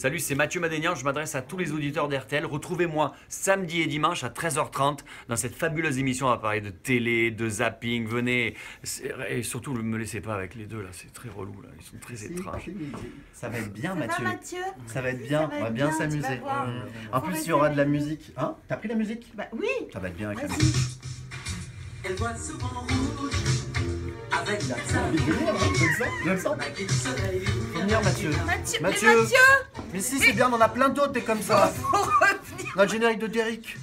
Salut, c'est Mathieu Madénian. Je m'adresse à tous les auditeurs d'RTL. Retrouvez-moi samedi et dimanche à 13h30 dans cette fabuleuse émission. On va parler de télé, de zapping. Venez. Et surtout, ne me laissez pas avec les deux là. C'est très relou là. Ils sont très étranges. Ça va être bien, Ça va, Mathieu. Mathieu? Ça va être bien, va on va bien s'amuser. En plus, il y aura de la musique. Hein? T'as pris la musique? Bah oui Ça va être bien avec la musique. Elle voit souvent rouge avec la hein, J'aime ça, j'aime ça. Faut venir, Mathieu. Mathieu, Mathieu. mais Mathieu Mais si, c'est bien, on en a plein d'autres, t'es comme ça. Faut revenir le générique de Derrick.